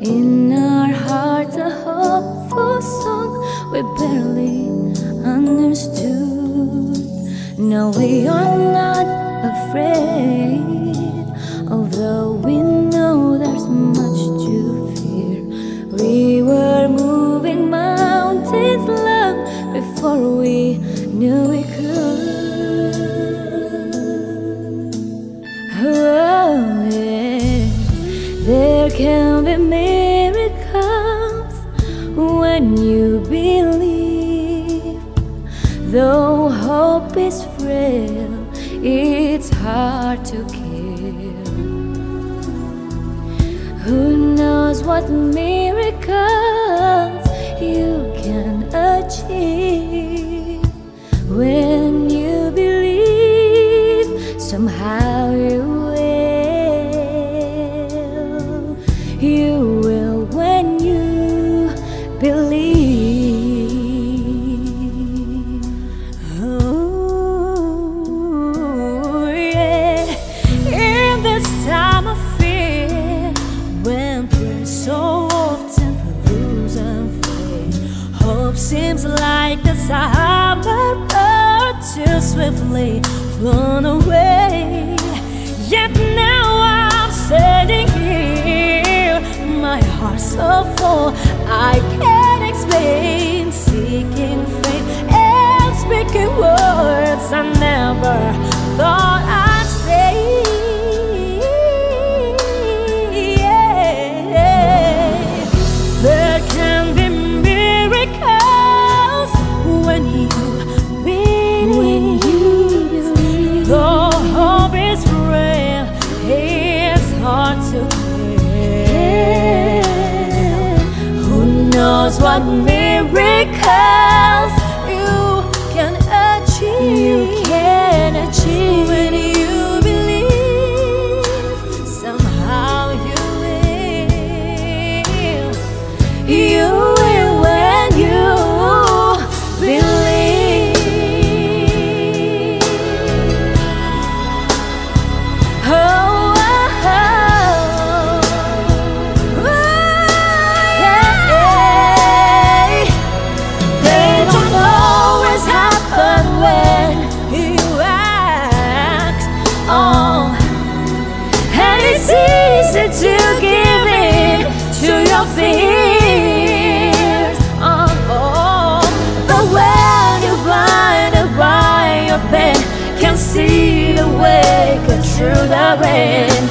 In our hearts, a hopeful song we barely understood. No, we are not afraid, although we know there's much to fear. We were moving mountains long before we knew we could. There can be miracles when you believe. Though hope is frail, it's hard to kill. Who knows what miracles seems like the Sahara road too swiftly flown away. Yet now I'm sitting here, my heart's so full I can't explain. Seeking faith and speaking words I never what miracles it's easy to give in to your fears. Oh, oh. But when you're blinded by your pain, can see the way cut through the rain.